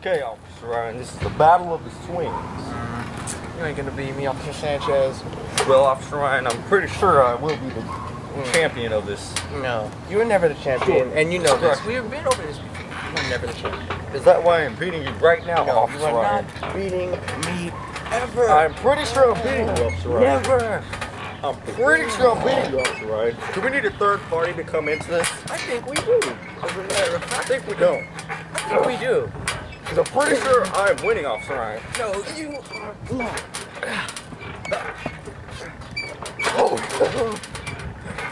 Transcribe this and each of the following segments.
Okay, Officer Ryan, this is the Battle of the Swings. You ain't gonna beat me, Officer Sanchez. Well, Officer Ryan, I'm pretty sure I will be the mm. champion of this. No, you were never the champion, Sure. and you know this. We've been over this before. You were never the champion. Is that why I'm beating you right now, No, you Officer are Ryan? not beating me ever. I'm pretty sure I'm beating you, Officer Ryan. never. I'm pretty sure I'm beating you, Officer Ryan. Do we need a third party to come into this? I think we do. As a matter of I think we don't. I think we do. Because I'm pretty sure I'm winning, Officer Ryan. No, you are. Oh.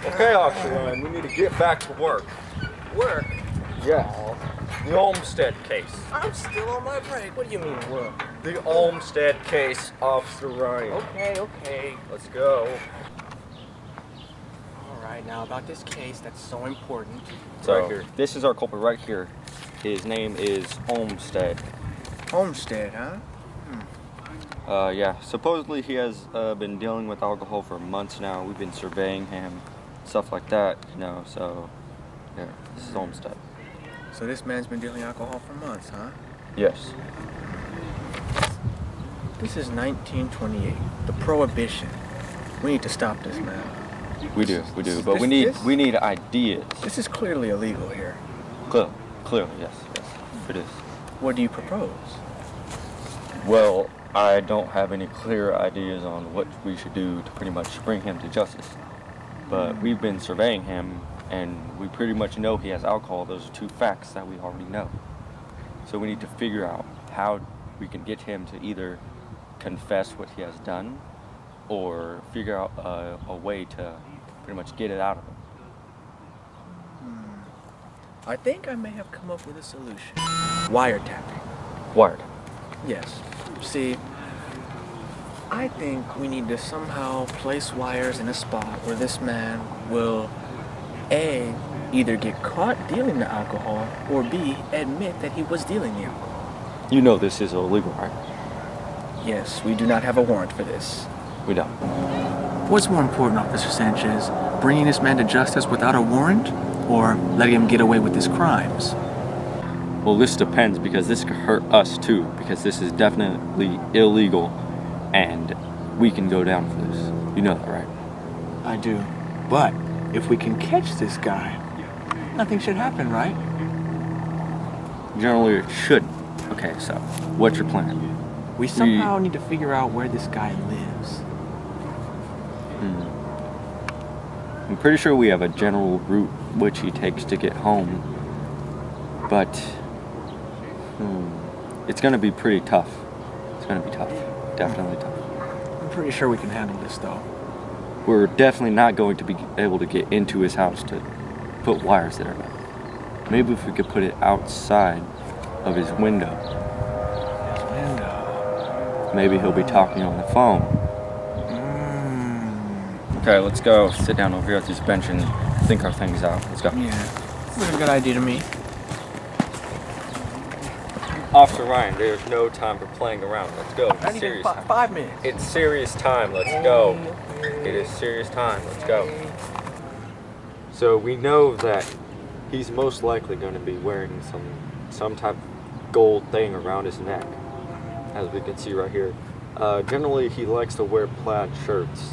Okay, Officer Ryan, we need to get back to work. Work. Yes. The Olmstead case. I'm still on my break. What do you mean work? The Olmstead case, Officer Ryan. Okay, okay. Let's go. All right, now about this case that's so important. So, right here. This is our culprit right here. His name is Olmstead. Homestead, huh? Uh, yeah, supposedly he has uh, been dealing with alcohol for months now. We've been surveying him, stuff like that, you know, so, yeah, this is Olmstead. So this man's been dealing alcohol for months, huh? Yes. This is 1928, the Prohibition. We need to stop this man. We do, we do, but we need, this- we need ideas. This is clearly illegal here. Clearly, clearly, yes, yes, it is. What do you propose? Well, I don't have any clear ideas on what we should do to pretty much bring him to justice. But hmm. we've been surveying him, and we pretty much know he has alcohol. Those are two facts that we already know. So we need to figure out how we can get him to either confess what he has done, or figure out a, a way to pretty much get it out of him. I think I may have come up with a solution. Wiretapping. Wired. Yes. See, I think we need to somehow place wires in a spot where this man will A, either get caught dealing the alcohol, or B, admit that he was dealing the alcohol. You know this is illegal, right? Yes, we do not have a warrant for this. We don't. What's more important, Officer Sanchez? Bringing this man to justice without a warrant, or letting him get away with his crimes? Well, this depends because this could hurt us too, because this is definitely illegal and we can go down for this. You know that, right? I do. But if we can catch this guy, nothing should happen, right? Generally, it shouldn't. Okay, so what's your plan? We somehow need to figure out where this guy lives. I'm pretty sure we have a general route which he takes to get home, but hmm, it's gonna be pretty tough. It's gonna be tough. Definitely tough. I'm pretty sure we can handle this, though. We're definitely not going to be able to get into his house to put wires there. Maybe if we could put it outside of his window. Window. Maybe he'll be talking on the phone. Okay, let's go sit down over here at this bench and think our things out. Let's go. yeah, that's a good idea to me. Officer Ryan, there's no time for playing around. Let's go. I It's need serious fi- time. five minutes. It's serious time. Let's go. It is serious time. Let's go. So we know that he's most likely going to be wearing some some type of gold thing around his neck, as we can see right here. Uh, generally, he likes to wear plaid shirts.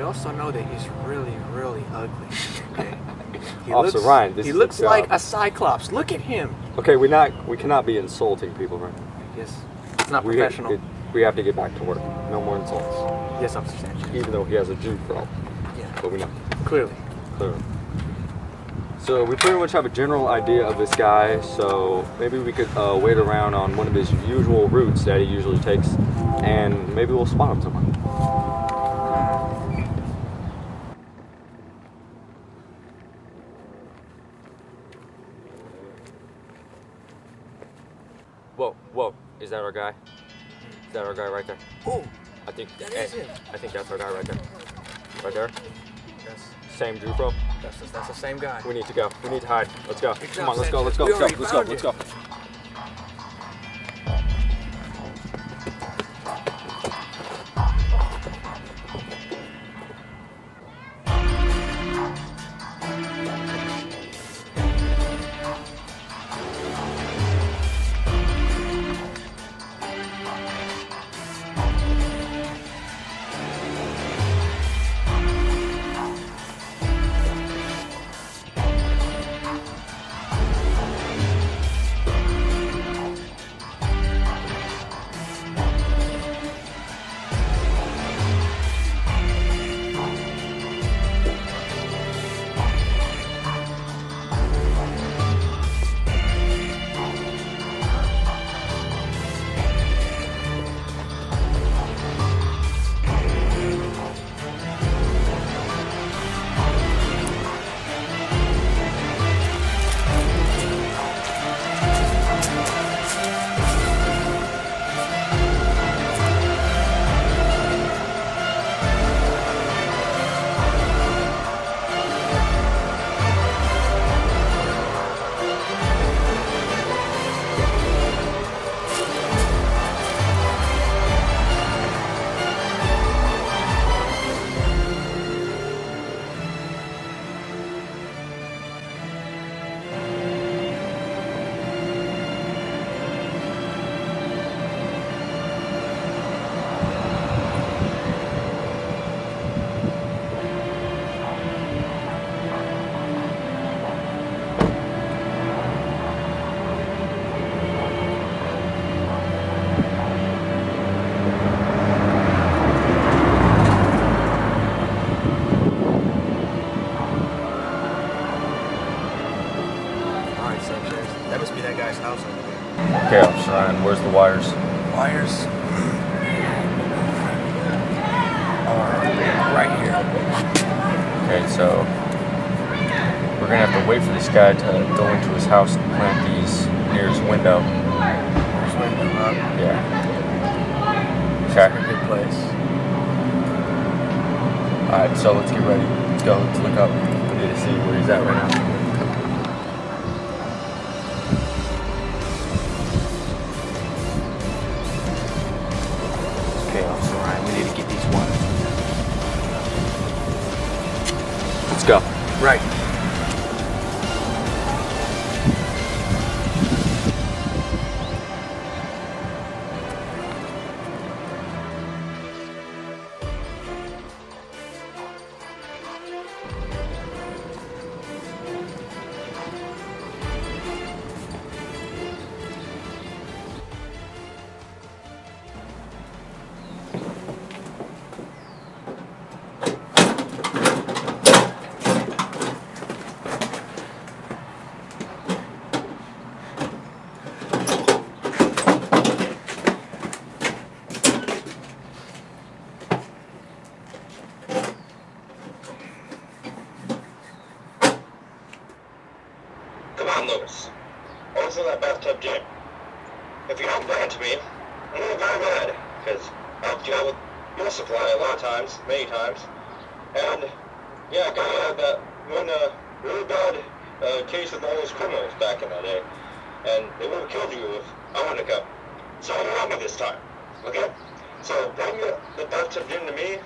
We also know that he's really, really ugly. Okay. He Officer looks, Ryan, this he is looks job. like a cyclops. Look at him. Okay, we not we cannot be insulting people, right? Yes, it's not We professional. it- we have to get back to work. No more insults. yes, Officer Sanchez. Even though he has a Jew problem, Yeah, but we know. clearly. Clearly. So we pretty much have a general idea of this guy. So maybe we could uh, wait around on one of his usual routes that he usually takes, and maybe we'll spot him somewhere. Is that our guy? Is that our guy right there? Oh, I think That eh, him. I think that's our guy right there. Right there. that's, Same Drew Pro. that's, that's the same guy. We need to go. We need to hide. Let's go. Come on, let's go. Let's go. Let's go. Let's go. found Let's go. Guy to go into his house and plant these near his window. There's window up. Yeah. Okay. Good place. Alright, so let's get ready. Let's go. Let's look up. We need to see where he's at right now. Okay, Officer Ryan, we need to get these wires. Let's go. Right. That bathtub gin. If you don't bring it to me, I'm gonna go mad, because I've dealt with your supply a lot of times, many times. And, yeah, I got that one uh, really bad uh, case of all those criminals back in the day. And they would have killed you if I wouldn't have come. So I'm on me this time, okay? So bring the, bathtub gin to me.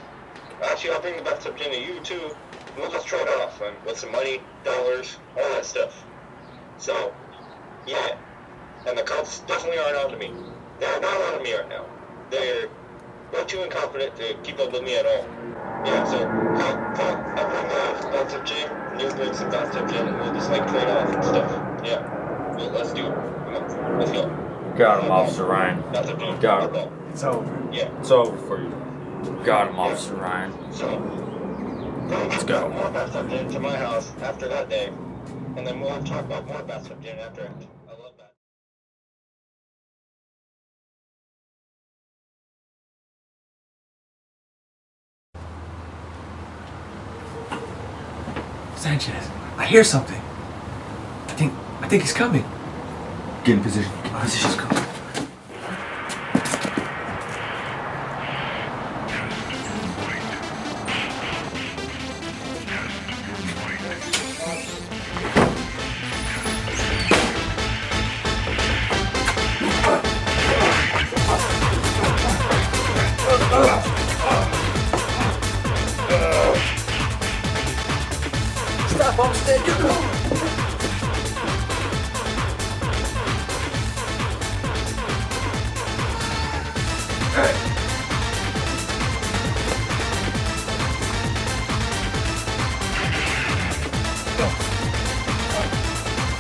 Actually, I'll bring the bathtub gin to you, too. We'll just trade off and with some money, dollars, all that stuff. So, yeah. And the cops definitely aren't on to me. They're not on to me right now. They're way too incompetent to keep up with me at all. Yeah, so I'll, I'll, I'll bring the bathtub gin, and you'll bring some bathtub gin, and we'll just like trade off and stuff. Yeah. Well, let's do it. Come on. Let's go. Got him, Officer Ryan. Bathtub gin. Got Let's it. It's over. Yeah. It's over for you. Got him, Officer Ryan. So, bring Let's go. more bathtub gin to my house after that day, and then we'll talk about more bathtub gin after. I love that. Sanchez, I hear something. I think I think he's coming. Get in position. Get in position. Let's go.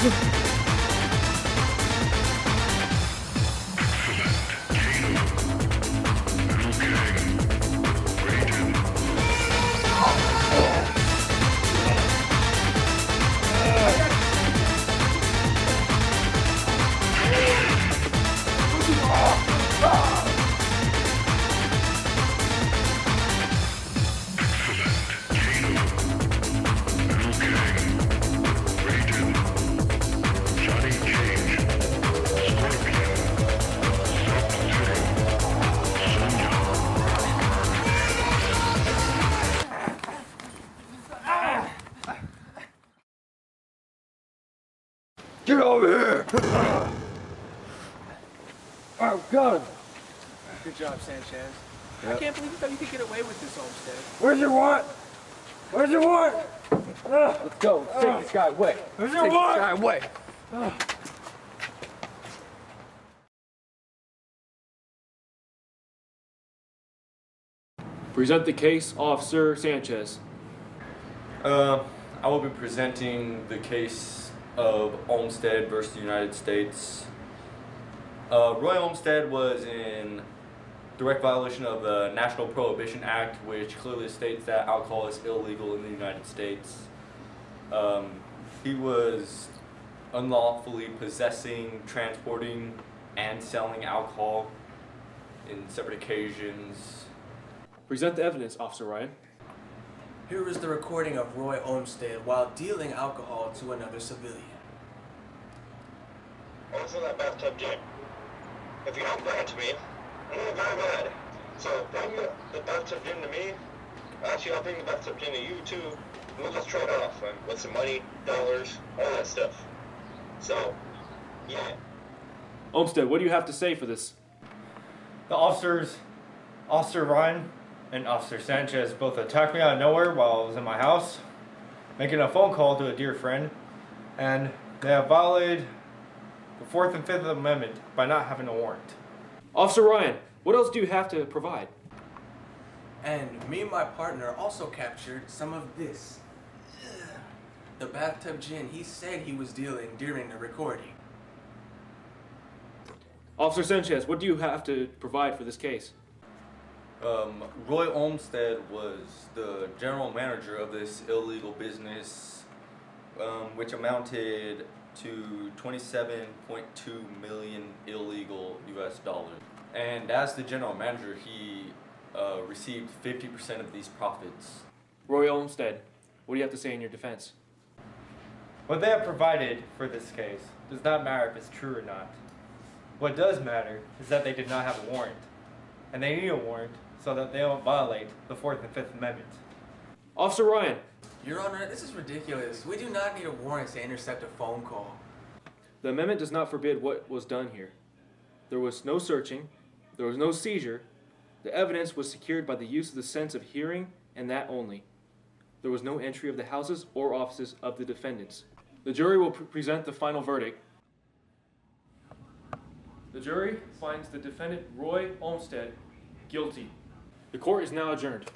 Obrigado. Oh, got him. Good job, Sanchez. I can't believe you thought you could get away with this, Olmstead. Where's your warrant? Where's your warrant? Let's go. Let's take this guy away. Where's Take your this guy away. Present the case, Officer Sanchez. Uh, I will be presenting the case of Olmstead versus the United States. Uh, Roy Olmstead was in direct violation of the National Prohibition Act, which clearly states that alcohol is illegal in the United States. Um, he was unlawfully possessing, transporting, and selling alcohol in separate occasions. Present the evidence, Officer Ryan. Here is the recording of Roy Olmstead while dealing alcohol to another civilian. Also that bathtub gin. If you don't bring it to me, I'm gonna go mad. So bring the, the bathtub gin to me. Actually, I'll bring the bathtub gin to you too. And we'll just trade off um, with some money, dollars, all that stuff. So, yeah. Olmstead, what do you have to say for this? The officers, Officer Ryan and Officer Sanchez, both attacked me out of nowhere while I was in my house, making a phone call to a dear friend, and they have violated the Fourth and Fifth Amendment by not having a warrant. Officer Ryan, what else do you have to provide? And me and my partner also captured some of this. The bathtub gin he said he was dealing during the recording. Officer Sanchez, what do you have to provide for this case? Um, Roy Olmstead was the general manager of this illegal business, um, which amounted to 27.2 million illegal US dollars. And as the general manager, he uh, received 50% of these profits. Roy Olmstead, what do you have to say in your defense? What they have provided for this case does not matter if it's true or not. What does matter is that they did not have a warrant. And they need a warrant so that they don't violate the Fourth and Fifth Amendment. Officer Ryan, Your Honor, this is ridiculous. We do not need a warrant to intercept a phone call. the amendment does not forbid what was done here. There was no searching, there was no seizure. The evidence was secured by the use of the sense of hearing and that only. There was no entry of the houses or offices of the defendants. The jury will pre- present the final verdict. The jury finds the defendant Roy Olmstead guilty. The court is now adjourned.